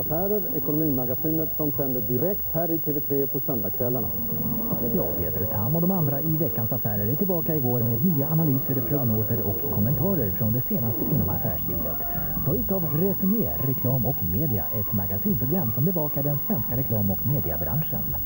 Affärer, Ekonomimagasinet som sänder direkt här i TV3 på söndagskvällarna. Ja, Peter Tam och de andra i Veckans Affärer är tillbaka i vår med nya analyser, prognoser och kommentarer från det senaste inom affärslivet. Följt av Resumé, reklam och media, ett magasinprogram som bevakar den svenska reklam- och mediebranschen.